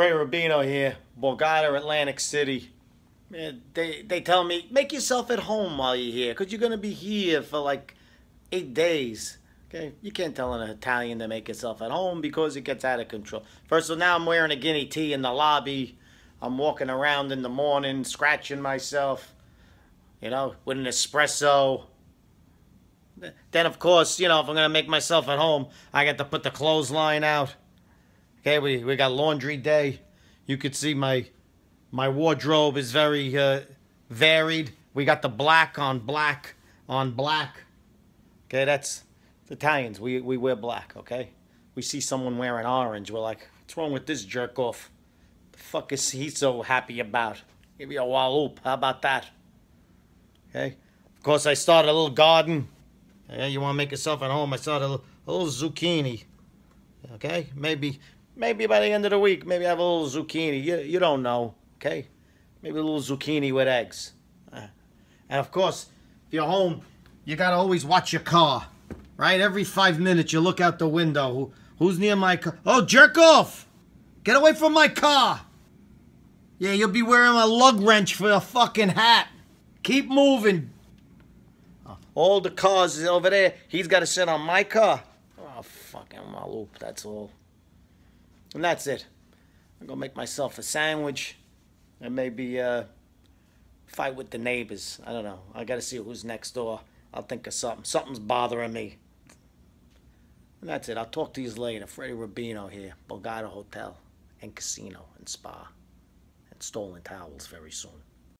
Freddie Rubino here, Borgata, Atlantic City. Man, they they tell me make yourself at home while you're here, cause you're gonna be here for like eight days. Okay, you can't tell an Italian to make yourself at home because it gets out of control. First of all, now I'm wearing a guinea tee in the lobby. I'm walking around in the morning, scratching myself, you know, with an espresso. Then, of course, you know, if I'm gonna make myself at home, I got to put the clothesline out. Okay, we, we got laundry day. You could see my my wardrobe is very uh, varied. We got the black on black on black. Okay, that's Italians. We we wear black. Okay, we see someone wearing orange. We're like, what's wrong with this jerk off? The fuck is he so happy about? Give you a wallop. How about that? Okay. Of course, I started a little garden. Yeah, you want to make yourself at home? I started a little, a little zucchini. Okay, maybe maybe by the end of the week, maybe I have a little zucchini. You, you don't know, okay? Maybe a little zucchini with eggs. Uh, and of course, if you're home, you gotta always watch your car, right? Every five minutes, you look out the window. Who, who's near my car? Oh, jerk off! Get away from my car! Yeah, you'll be wearing a lug wrench for a fucking hat. Keep moving. All the cars is over there, he's got to sit on my car. Oh, fucking maloop, that's all. And that's it. I'm gonna make myself a sandwich and maybe uh, fight with the neighbors. I don't know. I gotta see who's next door. I'll think of something. Something's bothering me. And that's it. I'll talk to you later. Freddie Rubino here, Borgata Hotel and Casino and Spa. And stolen towels very soon.